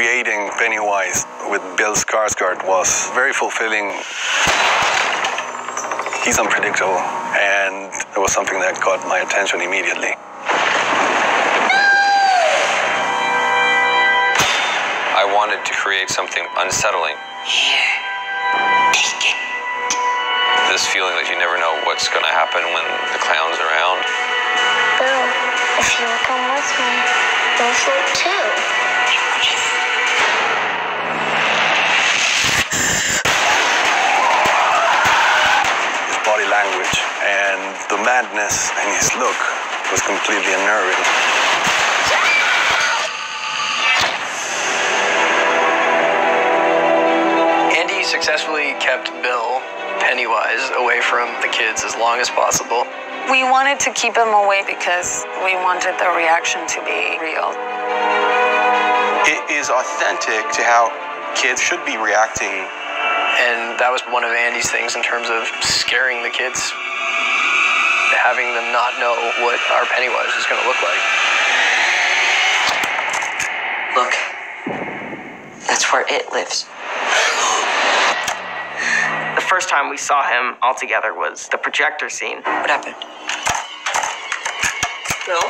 creating Pennywise with Bill Skarsgård was very fulfilling. He's unpredictable, and it was something that caught my attention immediately. I wanted to create something unsettling. Here, take it. This feeling that you never know what's going to happen when the clown's around. Bill, if you will come with me, we'll float too. Language and the madness in his look was completely unnerving. Andy successfully kept Bill Pennywise away from the kids as long as possible. We wanted to keep him away because we wanted the reaction to be real. It is authentic to how kids should be reacting. And that was one of Andy's things in terms of scaring the kids, having them not know what our Pennywise is going to look like. Look, that's where it lives. The first time we saw him all together was the projector scene. What happened? Bill?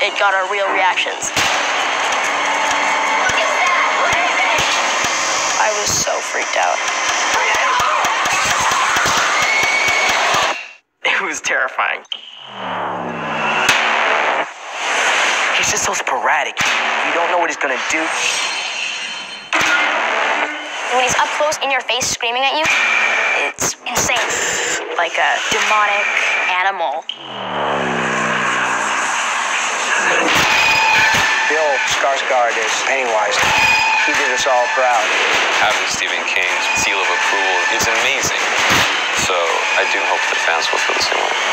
It got our real reactions. I was so freaked out. It was terrifying. He's just so sporadic. You don't know what he's gonna do. When he's up close in your face screaming at you, it's insane. Like a demonic animal. Bill Skarsgård is Pennywise. He did us all proud. Having Stephen King's seal of approval is amazing. So I do hope that fans will feel the same way.